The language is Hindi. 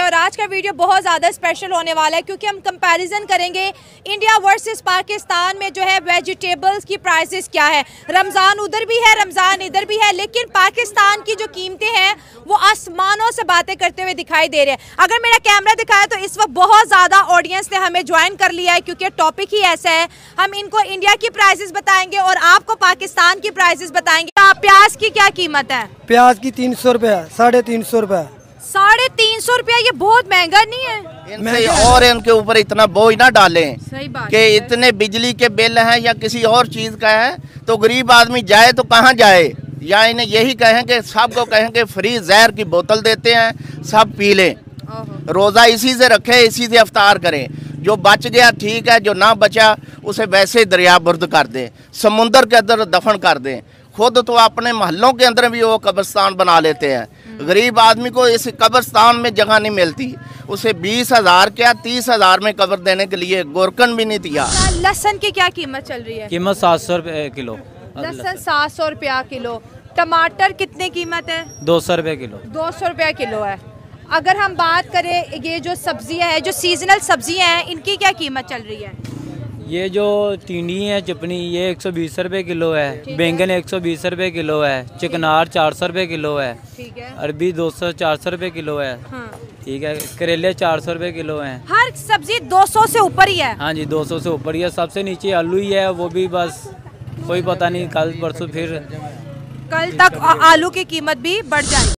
और आज का वीडियो बहुत ज़्यादा स्पेशल होने वाला है क्योंकि हम कंपैरिजन करेंगे इंडिया वर्सेस पाकिस्तान में जो है वेजिटेबल्स की प्राइसेस क्या है। रमज़ान उधर भी है, रमज़ान इधर भी है, लेकिन पाकिस्तान की जो कीमतें हैं, वो आसमानों से बातें करते हुए दिखाई दे रहे हैं। अगर मेरा कैमरा दिखाया तो इस वक्त बहुत ज़्यादा ऑडियंस ने हमें ज्वाइन कर लिया है क्योंकि टॉपिक ही ऐसा है। हम इनको इंडिया की प्राइसेस बताएँगे और आपको पाकिस्तान की प्राइसेस बताएँगे। प्याज की क्या कीमत है? प्याज की तीन सौ रुपया, साढ़े तीन सौ रुपया। साढ़े तीन सौ रुपया ये बहुत महँगा नहीं है। इनसे और इनके ऊपर इतना बोझ ना डालें सही बात कि इतने बिजली के बिल हैं या किसी और चीज़ का है तो गरीब आदमी जाए तो कहाँ जाए? या इन्हें यही कहें कि सबको कहें कि फ्री जहर की बोतल देते हैं सब पी लें। रोज़ा इसी से रखें इसी से अफ्तार करें। जो बच गया ठीक है जो ना बचा उसे वैसे दरिया बुर्द कर दें समुंदर के अंदर दफन कर दें। खुद तो अपने महलों के अंदर भी वो कब्रस्तान बना लेते हैं। गरीब आदमी को इस कब्रस्तान में जगह नहीं मिलती। उसे बीस हज़ार क्या तीस हज़ार में कब्र देने के लिए गोरकन भी नहीं दिया। लहसन की क्या कीमत चल रही है? कीमत सात सौ रुपये किलो। लहसन सात सौ रुपया किलो। टमाटर कितने कीमत है? दो सौ रुपये किलो। दो सौ रुपया किलो है। अगर हम बात करें ये जो सब्ज़ियाँ हैं जो सीजनल सब्ज़ियाँ हैं इनकी क्या कीमत चल रही है? ये जो टिंडी है चपनी ये एक सौ बीस रुपये किलो है। बैंगन एक सौ बीस रुपये किलो है। चिकनार चार सौ रुपये किलो है। अरबी दो सौ चार सौ रुपये किलो है। हाँ। ठीक है करेले चार सौ रुपये किलो हैं। हर सब्ज़ी 200 से ऊपर ही है। हाँ जी दो सौ से ऊपर ही है। सबसे नीचे आलू ही है वो भी बस कोई पता नहीं कल परसों फिर कल तक आलू की कीमत भी बढ़ जाएगी।